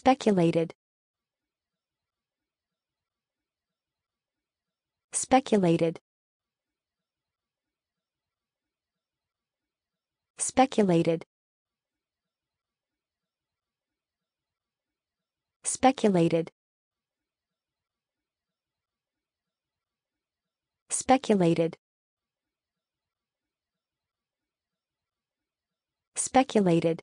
speculated. Speculated. Speculated. Speculated. Speculated. Speculated.